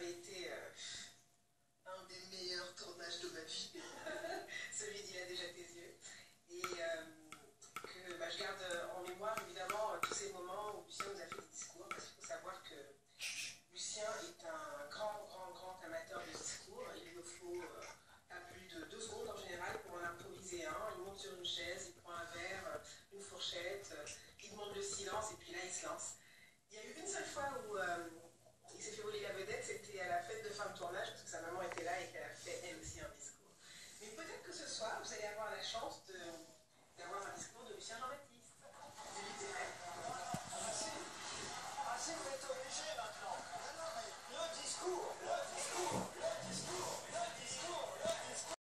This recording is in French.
avait été euh, un des meilleurs tournages de ma vie, celui d'Il a déjà tes yeux. Et euh, que bah, je garde en mémoire évidemment tous ces moments où Lucien nous a fait des discours, parce qu'il faut savoir que Lucien est un grand, grand, grand amateur de discours. Il nous faut euh, pas plus de deux secondes en général pour en improviser un. Il monte sur une chaise, il prend un verre, une fourchette, il demande le silence et puis là il se lance. Il y a eu une seule fois où ce soir, vous allez avoir la chance d'avoir un discours de Lucien Jean-Baptiste. Ah, si, ah, si, vous êtes obligé maintenant.